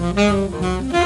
Música